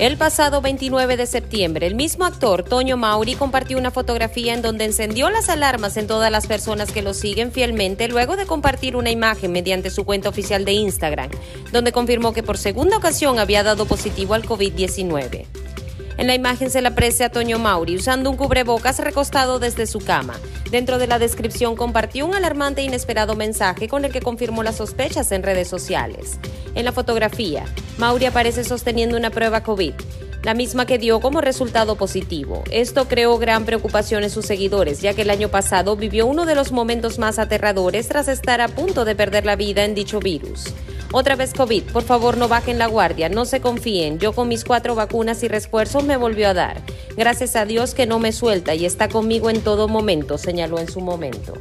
El pasado 29 de septiembre, el mismo actor, Toño Mauri, compartió una fotografía en donde encendió las alarmas en todas las personas que lo siguen fielmente luego de compartir una imagen mediante su cuenta oficial de Instagram, donde confirmó que por segunda ocasión había dado positivo al COVID-19. En la imagen se le aprecia a Toño Mauri usando un cubrebocas recostado desde su cama. Dentro de la descripción compartió un alarmante e inesperado mensaje con el que confirmó las sospechas en redes sociales. En la fotografía, Mauri aparece sosteniendo una prueba COVID, la misma que dio como resultado positivo. Esto creó gran preocupación en sus seguidores, ya que el año pasado vivió uno de los momentos más aterradores tras estar a punto de perder la vida en dicho virus. Otra vez COVID, por favor no bajen la guardia, no se confíen. Yo con mis cuatro vacunas y refuerzos me volvió a dar. Gracias a Dios que no me suelta y está conmigo en todo momento, señaló en su momento.